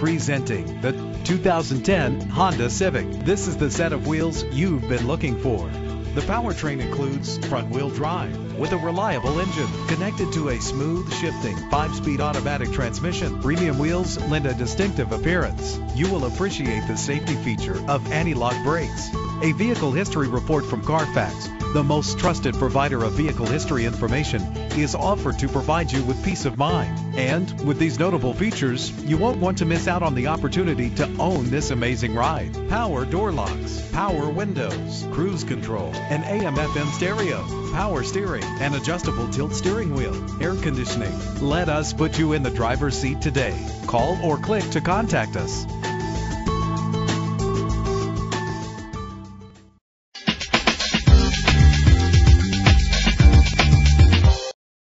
Presenting the 2010 Honda Civic. This is the set of wheels you've been looking for. The powertrain includes front-wheel drive with a reliable engine connected to a smooth shifting 5-speed automatic transmission. Premium wheels lend a distinctive appearance. You will appreciate the safety feature of anti-lock brakes. A vehicle history report from Carfax, the most trusted provider of vehicle history information, is offered to provide you with peace of mind. And with these notable features, you won't want to miss out on the opportunity to own this amazing ride. Power door locks, power windows, cruise control, an AM FM stereo, power steering, and adjustable tilt steering wheel, air conditioning. Let us put you in the driver's seat today. Call or click to contact us.